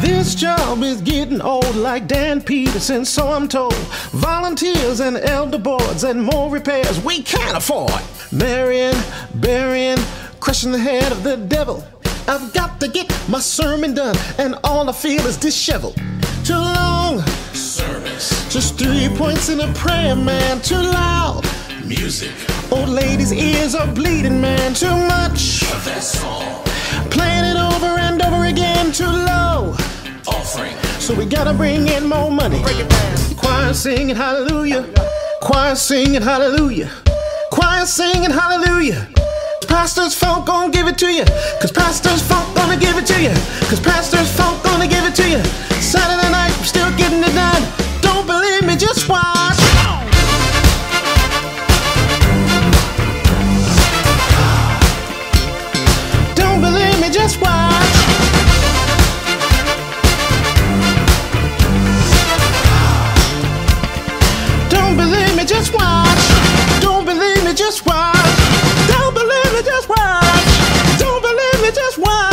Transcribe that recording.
This job is getting old like Dan Peterson, so I'm told. Volunteers and elder boards and more repairs we can't afford. Marrying, burying, crushing the head of the devil. I've got to get my sermon done, and all I feel is disheveled. Too long service. Just three points in a prayer, man. Too loud. Music, Old ladies' ears are bleeding, man. Too much. Of that's all. Playing it over and over again. Too low. Offering, So we gotta bring in more money. Choir singing hallelujah. Choir singing hallelujah. Choir singing hallelujah. Pastors funk gonna give it to you. Cause pastors funk gonna give it to you. Cause pastors funk gonna give it to you. one.